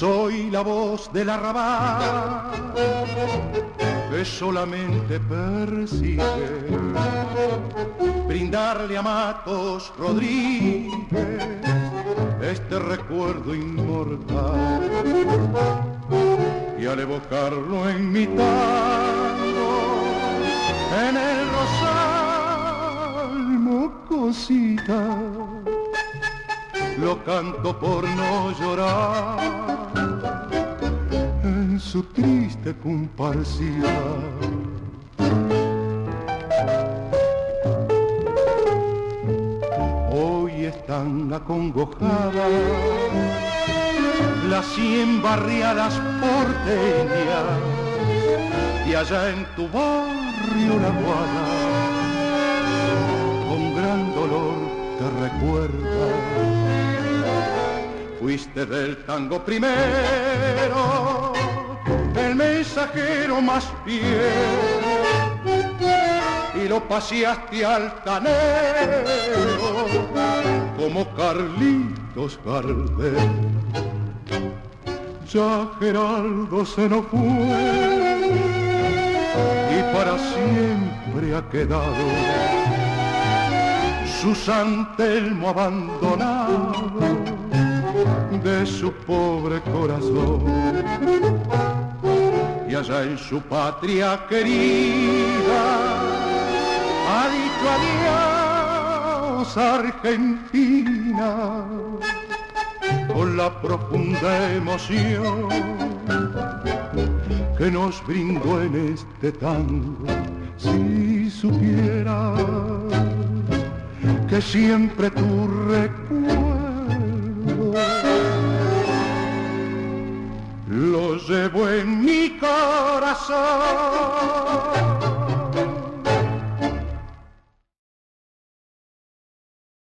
voz del arrabal que solamente persigue brindarle a Matos Rodríguez este recuerdo inmortal y al evocarlo en mi tango en el rosal mocosita lo canto por no llorar su triste comparsía. Hoy están acongojadas las cien barriadas porteñas y allá en tu barrio la guada con gran dolor te recuerda Fuiste del tango primero, mensajero más fiel, y lo paseaste altanero como Carlitos Gardel. Ya Geraldo se nos fue y para siempre ha quedado su Santelmo abandonado de su pobre corazón. Y allá en su patria querida ha dicho adiós Argentina con la profunda emoción que nos brindó en este tango. Si supieras que siempre tu recuerdo lo llevo en mi corazón. paso.